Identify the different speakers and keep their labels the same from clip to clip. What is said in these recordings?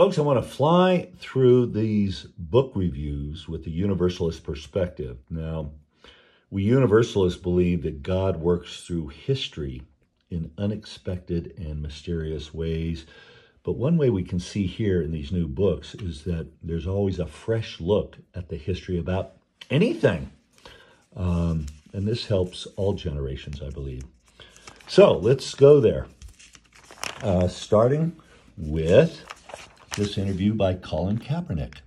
Speaker 1: Folks, I want to fly through these book reviews with the universalist perspective. Now, we universalists believe that God works through history in unexpected and mysterious ways. But one way we can see here in these new books is that there's always a fresh look at the history about anything. Um, and this helps all generations, I believe. So let's go there. Uh, starting with this interview by Colin Kaepernick.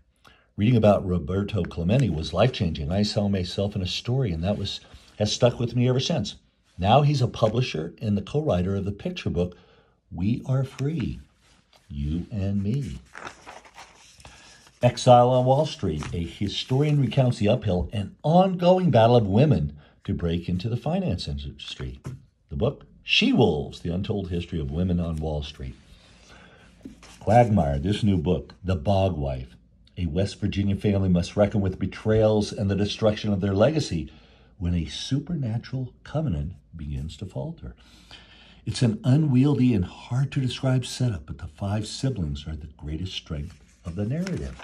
Speaker 1: Reading about Roberto Clemente was life changing. I saw myself in a story, and that was has stuck with me ever since. Now he's a publisher and the co-writer of the picture book We Are Free, You and Me. Exile on Wall Street, a historian recounts the uphill and ongoing battle of women to break into the finance industry. The book, She Wolves, The Untold History of Women on Wall Street. Quagmire, this new book, The Bog Wife. A West Virginia family must reckon with betrayals and the destruction of their legacy when a supernatural covenant begins to falter. It's an unwieldy and hard to describe setup, but the five siblings are the greatest strength of the narrative.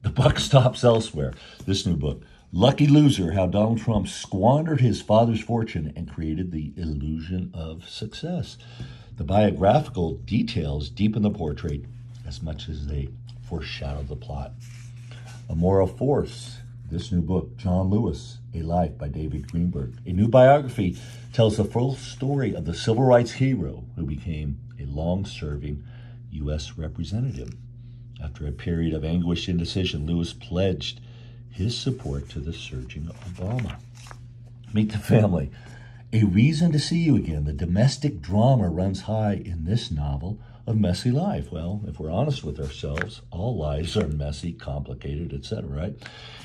Speaker 1: The buck stops elsewhere. This new book, Lucky Loser How Donald Trump Squandered His Father's Fortune and Created the Illusion of Success. The biographical details deepen the portrait as much as they foreshadow the plot. A Moral Force, this new book, John Lewis, A Life by David Greenberg. A new biography tells the full story of the civil rights hero who became a long serving U.S. representative. After a period of anguished indecision, Lewis pledged his support to the surging Obama. Meet the family. A reason to see you again. The domestic drama runs high in this novel of messy life. Well, if we're honest with ourselves, all lives are messy, complicated, etc., right?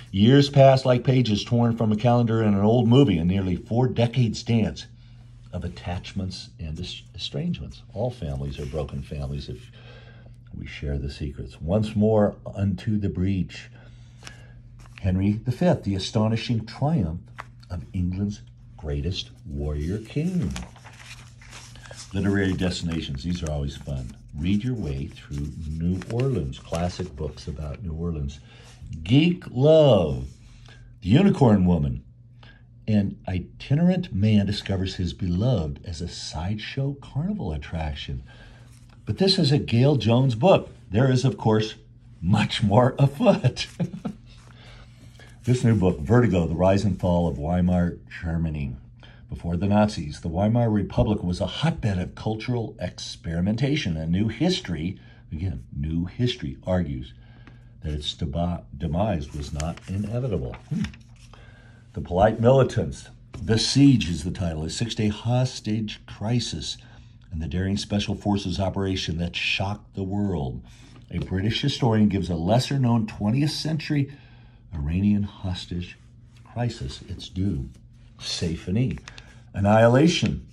Speaker 1: Years pass like pages torn from a calendar in an old movie, a nearly four decades dance of attachments and estrangements. All families are broken families if we share the secrets. Once more, unto the breach. Henry V, the astonishing triumph of England's greatest warrior king. Literary destinations, these are always fun. Read your way through New Orleans, classic books about New Orleans. Geek Love, The Unicorn Woman. An itinerant man discovers his beloved as a sideshow carnival attraction. But this is a Gayl Jones book. There is, of course, much more afoot. This new book, Vertigo, The Rise and Fall of Weimar Germany. Before the Nazis, the Weimar Republic was a hotbed of cultural experimentation. A new history, again, new history, argues that its demise was not inevitable. Hmm. The Polite Militants. The Siege is the title. A six day hostage crisis and the daring special forces operation that shocked the world. A British historian gives a lesser known 20th century Iranian hostage crisis, it's due. Safety, annihilation.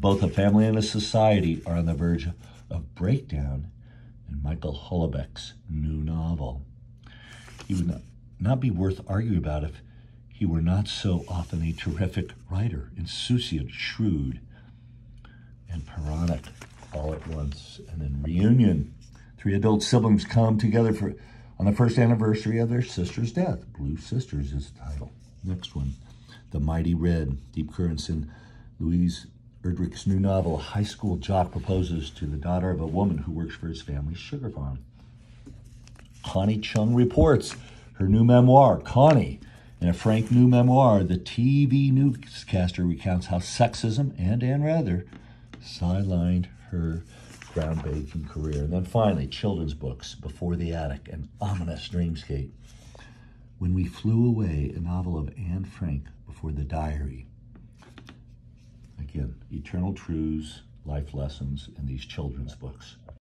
Speaker 1: Both a family and a society are on the verge of breakdown in Michael Houellebecq's new novel. He would not, not be worth arguing about if he were not so often a terrific writer, insouciant, shrewd, and Pyrrhonic all at once. And then reunion. Three adult siblings come together for on the first anniversary of their sister's death. Blue Sisters is the title. Next one, The Mighty Red, Deep Currents in Louise Erdrich's new novel, high school jock proposes to the daughter of a woman who works for his family's sugar farm. Connie Chung reports her new memoir, Connie. In a frank new memoir, the TV newscaster recounts how sexism and Dan Rather sidelined her groundbreaking career. And then finally, children's books, Before the Attic, and ominous dreamscape. When We Flew Away, a novel of Anne Frank, Before the Diary. Again, eternal truths, life lessons in these children's books.